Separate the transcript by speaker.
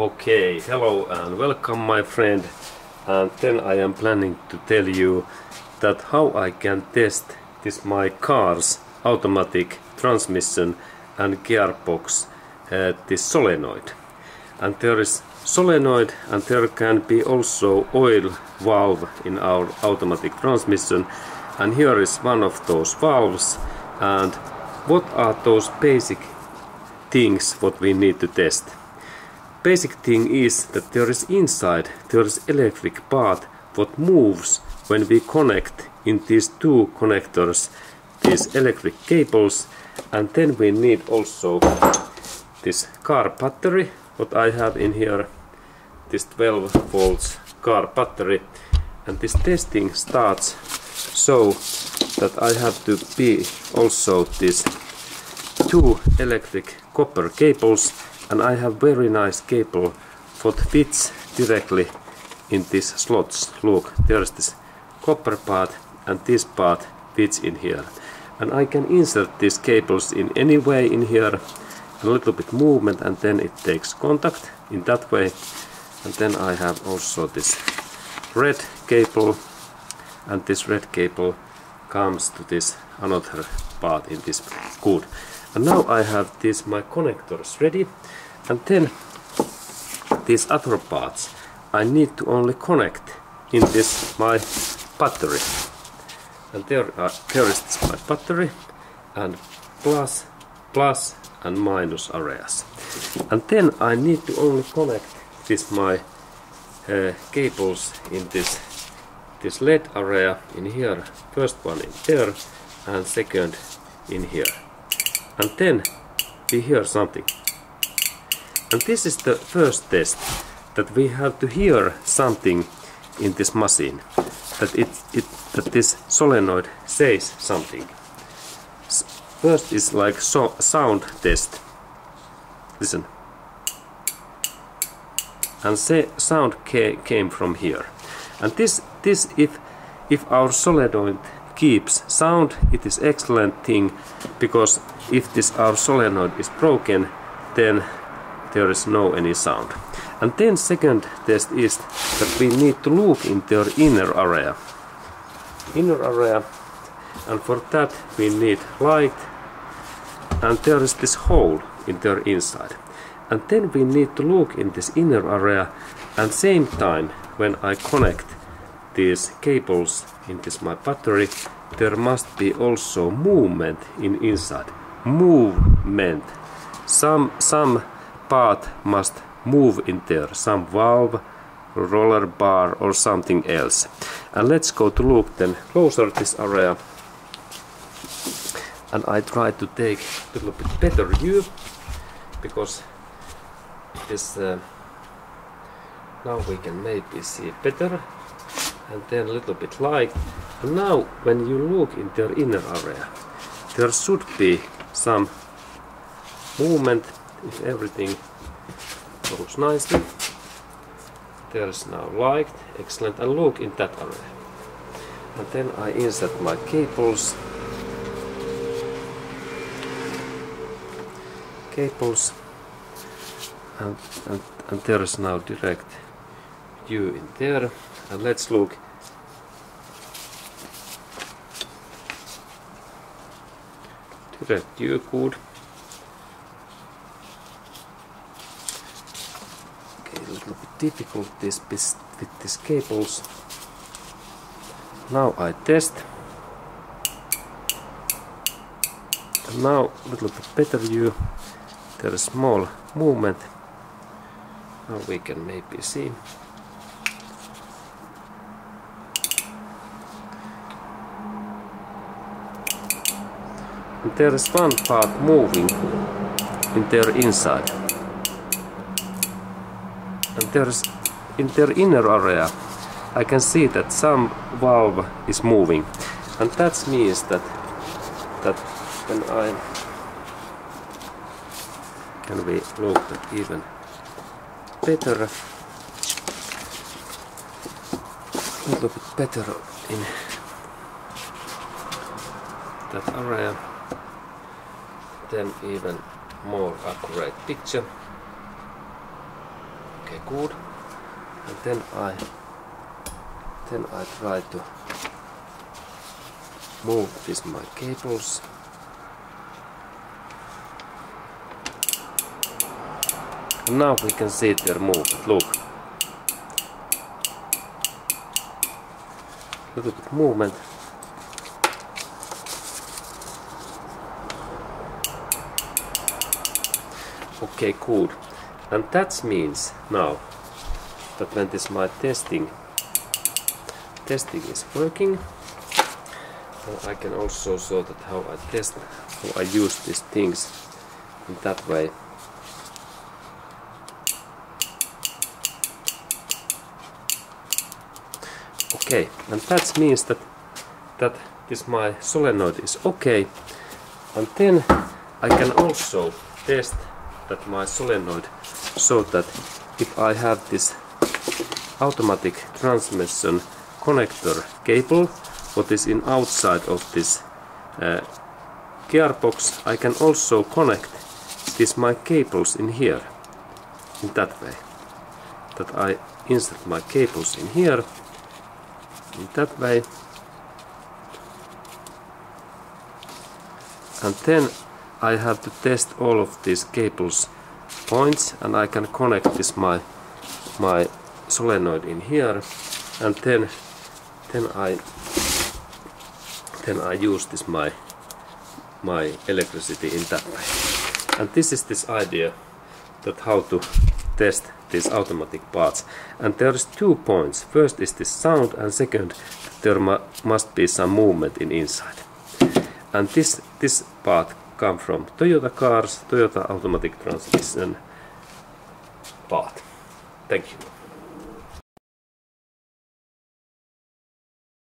Speaker 1: Okay, hello and welcome my friend. And then I am planning to tell you that how I can test this my car's automatic transmission and gearbox uh, this solenoid. And there is solenoid and there can be also oil valve in our automatic transmission and here is one of those valves and what are those basic things what we need to test basic thing is that there is inside there is electric part what moves when we connect in these two connectors these electric cables and then we need also this car battery what I have in here this 12 volts car battery. And this testing starts so that I have to be also this two electric copper cables and I have very nice cable what fits directly in these slots. Look, there's this copper part and this part fits in here. And I can insert these cables in any way in here, a little bit movement and then it takes contact in that way. And then I have also this red cable and this red cable comes to this another part in this good. And now I have these my connectors ready. And then these other parts I need to only connect in this my battery. And there, are, there is this my battery and plus plus and minus areas and then I need to only connect this my uh, cables in this this LED area in here. First one in there and second in here and then we hear something. And this is the first test that we have to hear something in this machine that it, it that this solenoid says something. First is like so sound test. Listen. And say sound ca came from here. And this this if if our solenoid keeps sound it is excellent thing because if this our solenoid is broken then there is no any sound. And then second test is that we need to look in their inner area. Inner area and for that we need light and there is this hole in their inside. And then we need to look in this inner area and same time when I connect these cables in this my battery there must be also movement in inside. Movement. Some some part must move in there, some valve, roller bar or something else. And let's go to look then closer this area. And I try to take a little bit better view because this uh, now we can maybe see better and then a little bit light. And now when you look in their inner area there should be some movement if everything goes nicely. There's now light. Excellent. And look in that area. And then I insert my cables. Cables. And, and, and there is now direct view in there and let's look direct view good difficulties with these cables. Now I test. And now a little bit better view. There is small movement. Now we can maybe see. There is one part moving. In their inside. And there's in their inner area. I can see that some valve is moving. And that means that that when I can we look at even better? A little bit better in that area then even more accurate picture. Okay, good. And then I then I try to move these my cables. And now we can see their movement look. Little bit movement okay good and that means now that when this my testing testing is working uh, I can also show that how I test how I use these things in that way. Okay and that means that that this my solenoid is okay. And then I can also test that my solenoid so that if I have this automatic transmission connector cable what is in outside of this uh, gearbox I can also connect these my cables in here in that way. That I insert my cables in here in that way. And then I have to test all of these cables points and I can connect this my my solenoid in here and then then I then I use this my my electricity in that way. And this is this idea that how to test these automatic parts. And there's two points. First is this sound and second there must be some movement in inside. And this this part come from Toyota cars, Toyota automatic transmission part. Thank you.